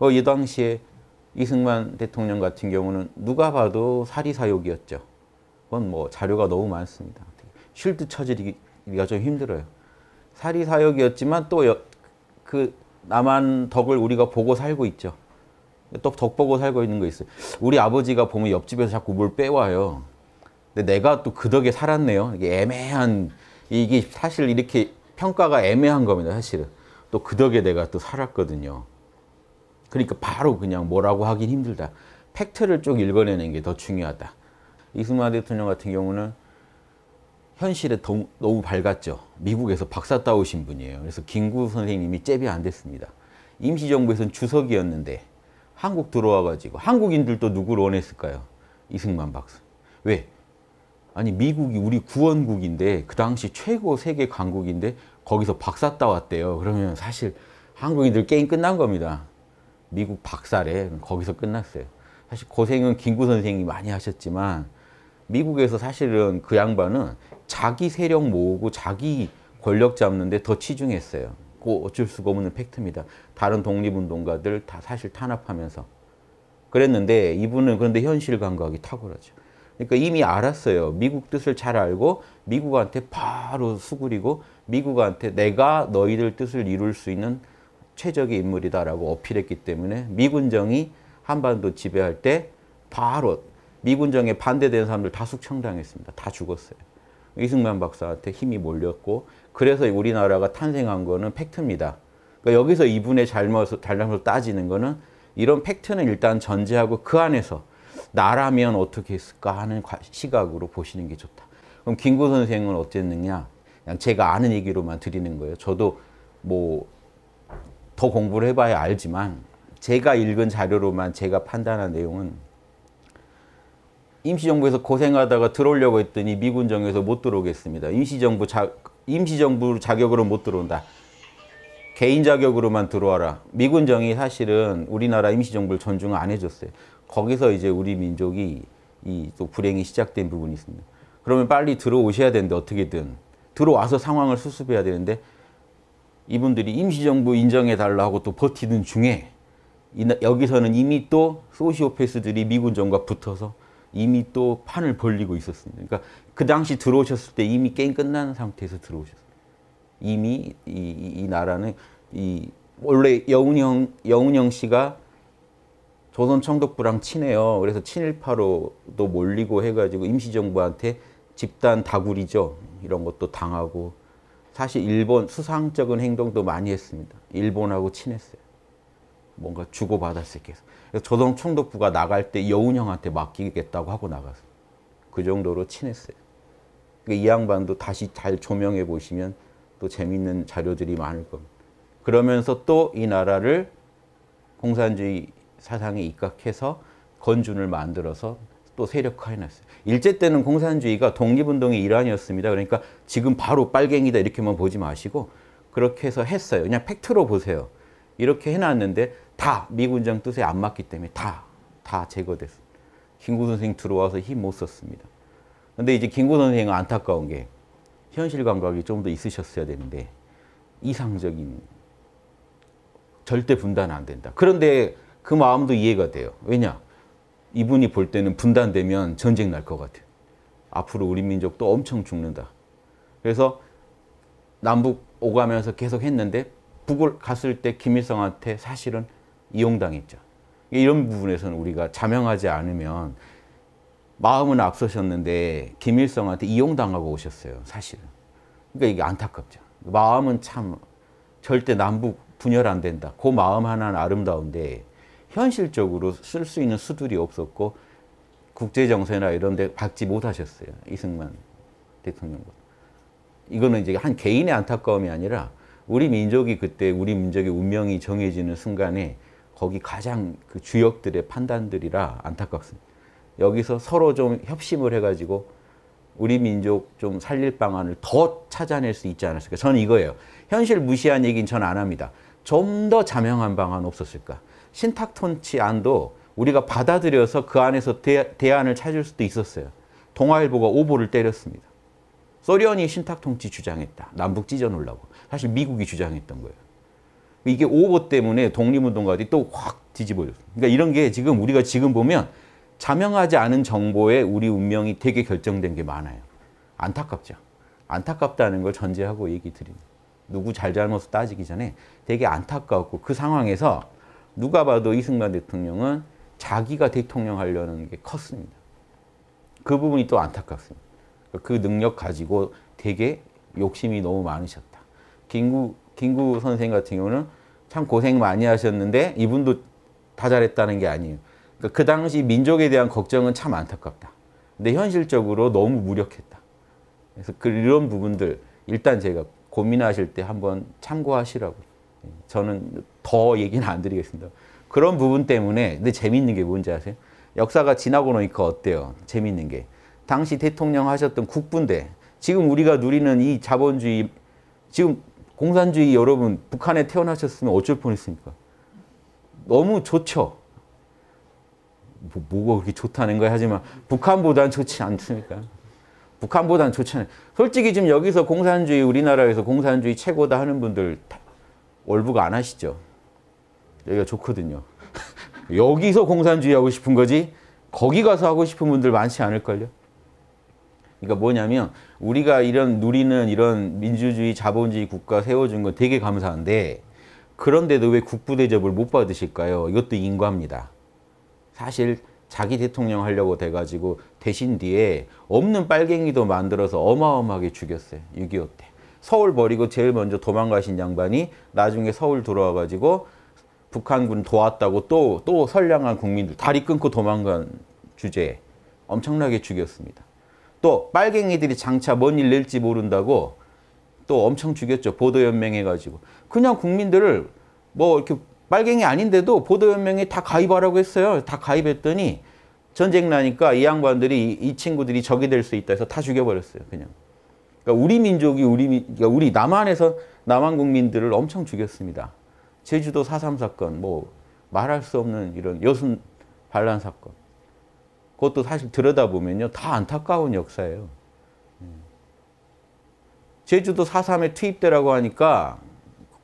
어, 이 당시에 이승만 대통령 같은 경우는 누가 봐도 사리사욕이었죠. 그건 뭐 자료가 너무 많습니다. 쉴듯 처지기가 좀 힘들어요. 사리사욕이었지만 또 그 남한 덕을 우리가 보고 살고 있죠. 또 덕 보고 살고 있는 거 있어요. 우리 아버지가 보면 옆집에서 자꾸 뭘 빼와요. 근데 내가 또 그 덕에 살았네요. 이게 애매한 이게 사실 이렇게 평가가 애매한 겁니다. 사실은 또 그 덕에 내가 또 살았거든요. 그러니까 바로 그냥 뭐라고 하긴 힘들다. 팩트를 쭉 읽어내는 게 더 중요하다. 이승만 대통령 같은 경우는 현실에 더, 너무 밝았죠. 미국에서 박사 따오신 분이에요. 그래서 김구 선생님이 잽이 안 됐습니다. 임시정부에서는 주석이었는데 한국 들어와가지고 한국인들도 누구를 원했을까요? 이승만 박사. 왜? 아니 미국이 우리 구원국인데 그 당시 최고 세계 강국인데 거기서 박사 따왔대요. 그러면 사실 한국인들 게임 끝난 겁니다. 미국 박사래. 거기서 끝났어요. 사실 고생은 김구 선생님이 많이 하셨지만 미국에서 사실은 그 양반은 자기 세력 모으고 자기 권력 잡는데 더 치중했어요. 그 어쩔 수가 없는 팩트입니다. 다른 독립운동가들 다 사실 탄압하면서 그랬는데 이분은 그런데 현실 감각이 탁월하죠. 그러니까 이미 알았어요. 미국 뜻을 잘 알고 미국한테 바로 수그리고 미국한테 내가 너희들 뜻을 이룰 수 있는 최적의 인물이다라고 어필했기 때문에 미군정이 한반도 지배할 때 바로 미군정에 반대되는 사람들 다 숙청당했습니다. 다 죽었어요. 이승만 박사한테 힘이 몰렸고 그래서 우리나라가 탄생한 거는 팩트입니다. 그러니까 여기서 이분의 잘못, 잘못을 따지는 거는 이런 팩트는 일단 전제하고 그 안에서 나라면 어떻게 했을까 하는 시각으로 보시는 게 좋다. 그럼 김구 선생은 어땠느냐? 그냥 제가 아는 얘기로만 드리는 거예요. 저도 뭐 더 공부를 해봐야 알지만 제가 읽은 자료로만 제가 판단한 내용은 임시정부에서 고생하다가 들어오려고 했더니 미군 정에서 못 들어오겠습니다. 임시정부 자, 임시정부 자격으로 못 들어온다. 개인 자격으로만 들어와라. 미군 정이 사실은 우리나라 임시정부를 존중 안 해줬어요. 거기서 이제 우리 민족이 이 또 불행이 시작된 부분이 있습니다. 그러면 빨리 들어오셔야 되는데 어떻게든 들어와서 상황을 수습해야 되는데 이분들이 임시정부 인정해 달라고 또 버티는 중에 여기서는 이미 또 소시오패스들이 미군 정과 붙어서 이미 또 판을 벌리고 있었습니다. 그러니까 그 당시 들어오셨을 때 이미 게임 끝난 상태에서 들어오셨어요. 이미 이, 이 나라는 이 원래 여운형 여운형 씨가 조선 청독부랑 친해요. 그래서 친일파로도 몰리고 해가지고 임시정부한테 집단 다구리죠. 이런 것도 당하고 사실 일본 수상적인 행동도 많이 했습니다. 일본하고 친했어요. 뭔가 게. 그래서 조선 총독부가 나갈 때 여운 형한테 맡기겠다고 하고 나갔어요. 그 정도로 친했어요. 그러니까 이 양반도 다시 잘 조명해 보시면 또 재밌는 자료들이 많을 겁니다. 그러면서 또 이 나라를 공산주의 사상에 입각해서 건준을 만들어서 또 세력화해놨어요. 일제 때는 공산주의가 독립운동의 일환이었습니다. 그러니까 지금 바로 빨갱이다 이렇게만 보지 마시고 그렇게 해서 했어요. 그냥 팩트로 보세요. 이렇게 해놨는데 다 미군정 뜻에 안 맞기 때문에 다, 다 제거됐어요. 김구 선생 들어와서 힘 못 썼습니다. 근데 이제 김구 선생은 안타까운 게 현실 감각이 좀 더 있으셨어야 되는데 이상적인 절대 분단 안 된다. 그런데 그 마음도 이해가 돼요. 왜냐? 이분이 볼 때는 분단되면 전쟁 날 것 같아요. 앞으로 우리 민족도 엄청 죽는다. 그래서 남북 오가면서 계속 했는데 북을 갔을 때 김일성한테 사실은 이용당했죠. 이런 부분에서는 우리가 자명하지 않으면 마음은 앞서셨는데 김일성한테 이용당하고 오셨어요. 사실은. 그러니까 이게 안타깝죠. 마음은 참 절대 남북 분열 안 된다. 그 마음 하나는 아름다운데 현실적으로 쓸 수 있는 수들이 없었고 국제정세나 이런 데 받지 못하셨어요. 이승만 대통령과. 이거는 이제 한 개인의 안타까움이 아니라 우리 민족이 그때 우리 민족의 운명이 정해지는 순간에 거기 가장 그 주역들의 판단들이라 안타깝습니다. 여기서 서로 좀 협심을 해가지고 우리 민족 좀 살릴 방안을 더 찾아낼 수 있지 않았을까. 저는 이거예요. 현실 무시한 얘기는 전 안 합니다. 좀 더 자명한 방안 없었을까. 신탁톤치 안도 우리가 받아들여서 그 안에서 대, 대안을 찾을 수도 있었어요. 동아일보가 오보를 때렸습니다. 소련이 신탁통치 주장했다. 남북 찢어놓으려고. 사실 미국이 주장했던 거예요. 이게 오보 때문에 독립운동가들이 또 확 뒤집어졌어. 그러니까 이런 게 지금 우리가 지금 보면 자명하지 않은 정보에 우리 운명이 되게 결정된 게 많아요. 안타깝죠. 안타깝다는 걸 전제하고 얘기 드립니다. 누구 잘잘못을 따지기 전에 되게 안타깝고 그 상황에서 누가 봐도 이승만 대통령은 자기가 대통령 하려는 게 컸습니다. 그 부분이 또 안타깝습니다. 그 능력 가지고 되게 욕심이 너무 많으셨다. 김구, 김구 선생 같은 경우는 참 고생 많이 하셨는데 이분도 다 잘했다는 게 아니에요. 그러니까 그 당시 민족에 대한 걱정은 참 안타깝다. 근데 현실적으로 너무 무력했다. 그래서 그런 부분들 일단 제가 고민하실 때 한번 참고하시라고. 저는 더 얘기는 안 드리겠습니다. 그런 부분 때문에 근데 재밌는 게 뭔지 아세요? 역사가 지나고 나니까 어때요? 재밌는 게. 당시 대통령 하셨던 국부인데 지금 우리가 누리는 이 자본주의 지금 공산주의 여러분 북한에 태어나셨으면 어쩔 뻔했습니까? 너무 좋죠. 뭐, 뭐가 그렇게 좋다는 거야 하지만 북한보단 좋지 않습니까? 북한보단 좋잖아요. 솔직히 지금 여기서 공산주의 우리나라에서 공산주의 최고다 하는 분들 월북 안 하시죠? 여기가 좋거든요. 여기서 공산주의 하고 싶은 거지 거기 가서 하고 싶은 분들 많지 않을걸요? 그러니까 뭐냐면 우리가 이런 누리는 이런 민주주의 자본주의 국가 세워준 건 되게 감사한데 그런데도 왜 국부 대접을 못 받으실까요? 이것도 인과입니다. 사실 자기 대통령 하려고 돼가지고 대신 뒤에 없는 빨갱이도 만들어서 어마어마하게 죽였어요. 6.25 때. 서울 버리고 제일 먼저 도망가신 양반이 나중에 서울 들어와가지고 북한군 도왔다고 또, 또 선량한 국민들 다리 끊고 도망간 주제에 엄청나게 죽였습니다. 또 빨갱이들이 장차 뭔 일 낼지 모른다고 또 엄청 죽였죠. 보도연맹 해가지고. 그냥 국민들을 뭐 이렇게 빨갱이 아닌데도 보도연맹에 다 가입하라고 했어요. 다 가입했더니 전쟁 나니까 이 양반들이 이, 친구들이 적이 될 수 있다 해서 다 죽여버렸어요. 그냥. 그러니까 우리 민족이 우리 그러니까 우리 남한에서 남한 국민들을 엄청 죽였습니다. 제주도 4.3 사건 뭐 말할 수 없는 이런 여순 반란 사건. 그것도 사실 들여다보면요. 다 안타까운 역사예요. 예. 제주도 4.3에 투입되라고 하니까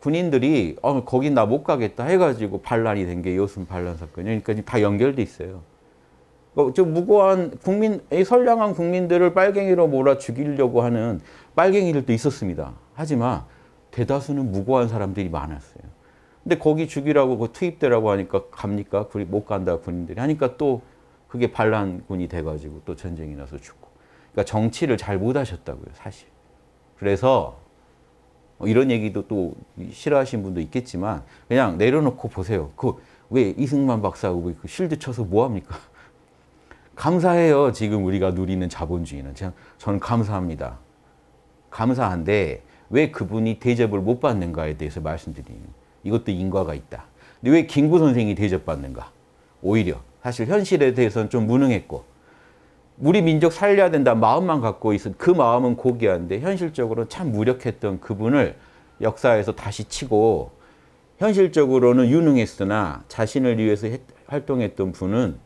군인들이 어, 거긴 나 못 가겠다 해가지고 반란이 된 게 여순 반란 사건이에요. 그러니까 다 연결돼 있어요. 어, 좀 무고한 국민, 선량한 국민들을 빨갱이로 몰아 죽이려고 하는 빨갱이들도 있었습니다. 하지만 대다수는 무고한 사람들이 많았어요. 근데 거기 죽이라고 그 투입되라고 하니까 갑니까? 못 간다 군인들이 하니까 또 그게 반란군이 돼가지고 또 전쟁이 나서 죽고. 그러니까 정치를 잘 못하셨다고요, 사실. 그래서 뭐 이런 얘기도 또 싫어하시는 분도 있겠지만 그냥 내려놓고 보세요. 그 왜 이승만 박사하고 그 실드 쳐서 뭐 합니까? 감사해요. 지금 우리가 누리는 자본주의는. 저는 감사합니다. 감사한데 왜 그분이 대접을 못 받는가에 대해서 말씀드리는 이것도 인과가 있다. 근데 왜 김구 선생이 대접받는가? 오히려 사실 현실에 대해서는 좀 무능했고 우리 민족 살려야 된다 마음만 갖고 있은 그 마음은 고귀한데 현실적으로 참 무력했던 그분을 역사에서 다시 치고 현실적으로는 유능했으나 자신을 위해서 활동했던 분은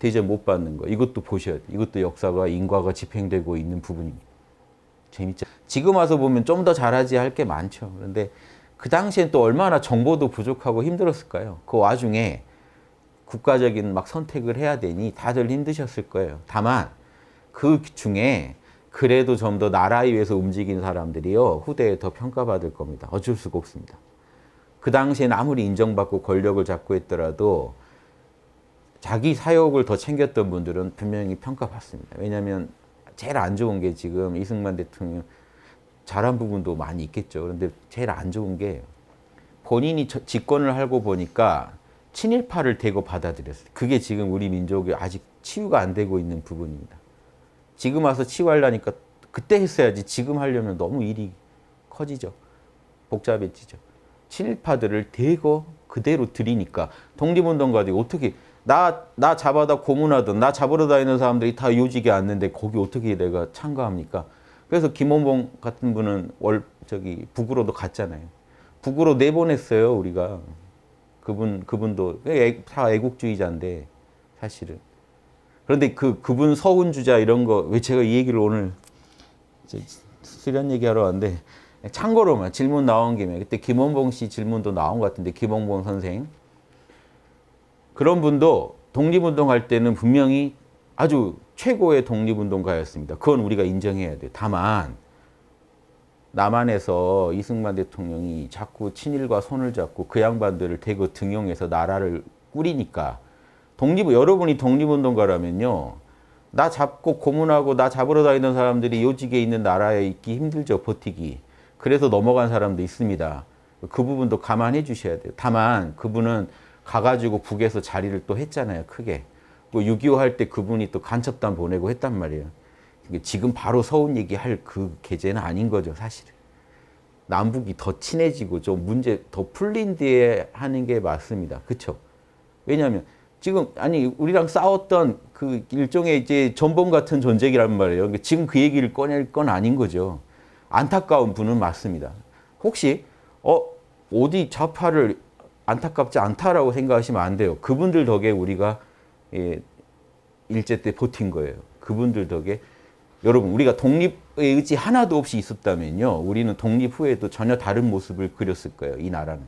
대접 못 받는 거 이것도 보셔야 돼. 이것도 역사가 인과가 집행되고 있는 부분입니다. 재밌죠? 지금 와서 보면 좀 더 잘하지 할 게 많죠. 그런데 그 당시엔 또 얼마나 정보도 부족하고 힘들었을까요? 그 와중에 국가적인 막 선택을 해야 되니 다들 힘드셨을 거예요. 다만 그 중에 그래도 좀 더 나라 위해서 움직인 사람들이요 후대에 더 평가받을 겁니다. 어쩔 수가 없습니다. 그 당시엔 아무리 인정받고 권력을 잡고 있더라도 자기 사역을 더 챙겼던 분들은 분명히 평가받습니다. 왜냐하면 제일 안 좋은 게 지금 이승만 대통령 잘한 부분도 많이 있겠죠. 그런데 제일 안 좋은 게 본인이 집권을 하고 보니까 친일파를 대고 받아들였어요. 그게 지금 우리 민족이 아직 치유가 안 되고 있는 부분입니다. 지금 와서 치유하려니까 그때 했어야지 지금 하려면 너무 일이 커지죠. 복잡해지죠. 친일파들을 대거 그대로 들이니까 독립운동가들이 어떻게 나, 나 잡아다 고문하던 나 잡으러 다니는 사람들이 다 요직에 앉는데 거기 어떻게 내가 참가합니까? 그래서 김원봉 같은 분은 월 저기 북으로도 갔잖아요. 북으로 내보냈어요 우리가. 그분 그분도 다 애국주의자인데 사실은. 그런데 그 그분 서훈 주자 이런 거 왜 제가 이 얘기를 오늘 수련 얘기하러 왔는데 참고로만 질문 나온 김에 그때 김원봉 씨 질문도 나온 것 같은데 김원봉 선생 그런 분도 독립운동할 때는 분명히 아주 최고의 독립운동가였습니다. 그건 우리가 인정해야 돼요. 다만 남한에서 이승만 대통령이 자꾸 친일과 손을 잡고 그 양반들을 대거 등용해서 나라를 꾸리니까 독립 여러분이 독립운동가라면요. 나 잡고 고문하고 나 잡으러 다니던 사람들이 요직에 있는 나라에 있기 힘들죠. 버티기. 그래서 넘어간 사람도 있습니다. 그 부분도 감안해 주셔야 돼요. 다만 그분은 가가지고 북에서 자리를 또 했잖아요. 크게. 6.25 할 때 그분이 또 간첩단 보내고 했단 말이에요. 지금 바로 서운 얘기할 그 계제는 아닌 거죠, 사실은. 남북이 더 친해지고 좀 문제 더 풀린 뒤에 하는 게 맞습니다. 그렇죠? 왜냐하면 지금 아니 우리랑 싸웠던 그 일종의 이제 전범 같은 존재기란 말이에요. 그러니까 지금 그 얘기를 꺼낼 건 아닌 거죠. 안타까운 분은 맞습니다. 혹시 어 어디 좌파를 안타깝지 않다라고 생각하시면 안 돼요. 그분들 덕에 우리가 예, 일제 때 버틴 거예요. 그분들 덕에 여러분 우리가 독립의 의지 하나도 없이 있었다면요. 우리는 독립 후에도 전혀 다른 모습을 그렸을 거예요. 이 나라는.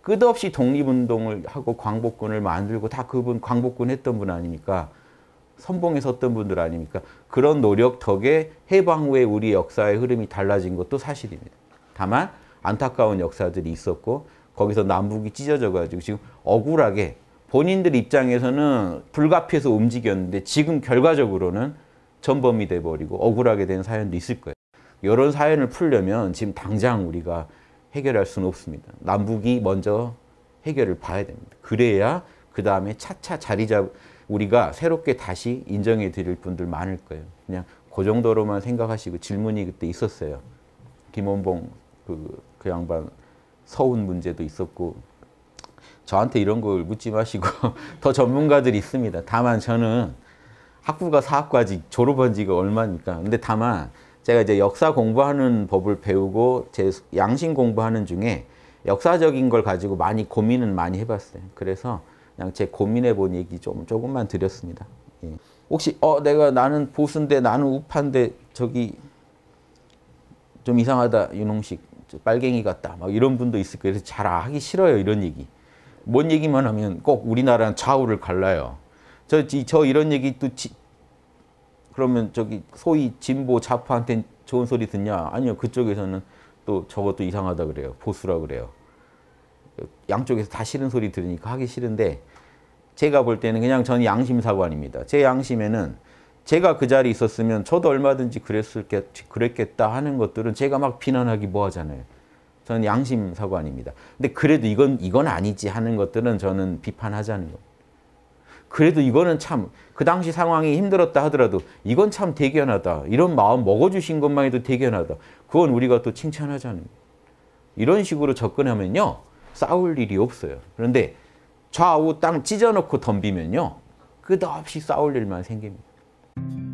끝없이 독립운동을 하고 광복군을 만들고 다 그분 광복군 했던 분 아닙니까? 선봉에 섰던 분들 아닙니까? 그런 노력 덕에 해방 후에 우리 역사의 흐름이 달라진 것도 사실입니다. 다만 안타까운 역사들이 있었고 거기서 남북이 찢어져 가지고 지금 억울하게 본인들 입장에서는 불가피해서 움직였는데 지금 결과적으로는 전범이 돼버리고 억울하게 된 사연도 있을 거예요. 이런 사연을 풀려면 지금 당장 우리가 해결할 수는 없습니다. 남북이 먼저 해결을 봐야 됩니다. 그래야 그 다음에 차차 자리 잡 우리가 새롭게 다시 인정해 드릴 분들 많을 거예요. 그냥 그 정도로만 생각하시고 질문이 그때 있었어요. 김원봉 그, 그 양반 서운 문제도 있었고 저한테 이런 걸 묻지 마시고 더 전문가들이 있습니다. 다만 저는 학부가 사학과지 졸업한 지가 얼마니까. 근데 다만 제가 이제 역사 공부하는 법을 배우고 제 양심 공부하는 중에 역사적인 걸 가지고 많이 고민은 많이 해봤어요. 그래서 그냥 제 고민해 본 얘기 좀 조금만 드렸습니다. 예. 혹시 어 내가 나는 보수인데 나는 우파인데 저기 좀 이상하다 윤홍식 빨갱이 같다 막 이런 분도 있을 거예요. 그래서 잘 하기 싫어요 이런 얘기. 뭔 얘기만 하면 꼭 우리나라는 좌우를 갈라요. 저, 저 이런 얘기 또 지, 그러면 저기 소위 진보 좌파한테 좋은 소리 듣냐? 아니요. 그쪽에서는 또 저것도 이상하다 그래요. 보수라 그래요. 양쪽에서 다 싫은 소리 들으니까 하기 싫은데 제가 볼 때는 그냥 전 양심사관입니다. 제 양심에는 제가 그 자리에 있었으면 저도 얼마든지 그랬을 게, 그랬겠다 하는 것들은 제가 막 비난하기 뭐 하잖아요. 저는 양심 사관입니다. 근데 그래도 이건, 이건 아니지 하는 것들은 저는 비판하자는 거. 그래도 이거는 참 그 당시 상황이 힘들었다 하더라도 이건 참 대견하다. 이런 마음 먹어주신 것만 해도 대견하다. 그건 우리가 또 칭찬하자는 거예요. 이런 식으로 접근하면요. 싸울 일이 없어요. 그런데 좌우 땅 찢어놓고 덤비면요. 끝없이 싸울 일만 생깁니다. thank you